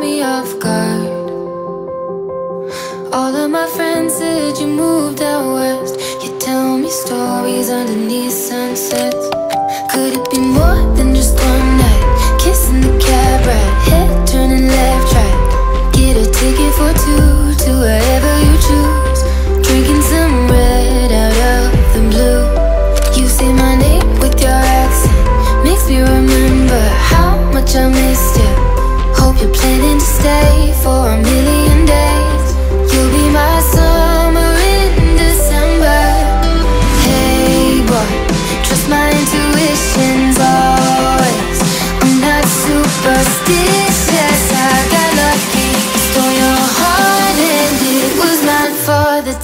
me off guard. All of my friends said you moved out west. You tell me stories underneath sunsets. Could it be more?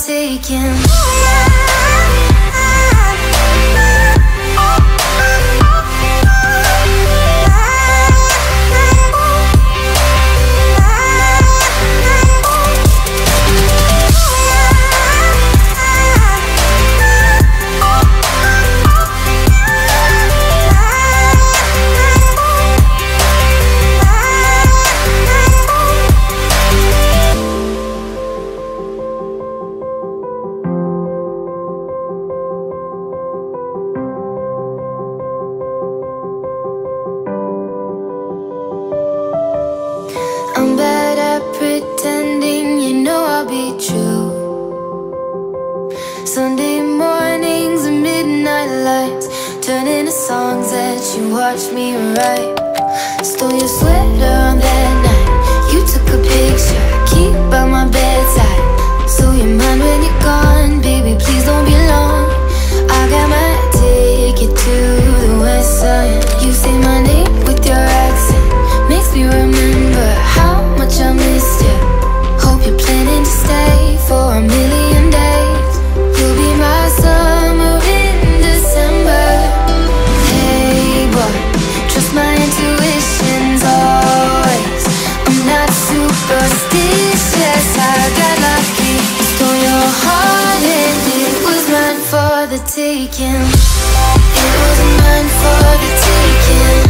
taken. true. Sunday mornings and midnight lights Turn into songs that you watch me write. Stole your sweater on that night. You took a picture, keep by my bedside. So you mind when you're gone the taking. It was mine for the taking.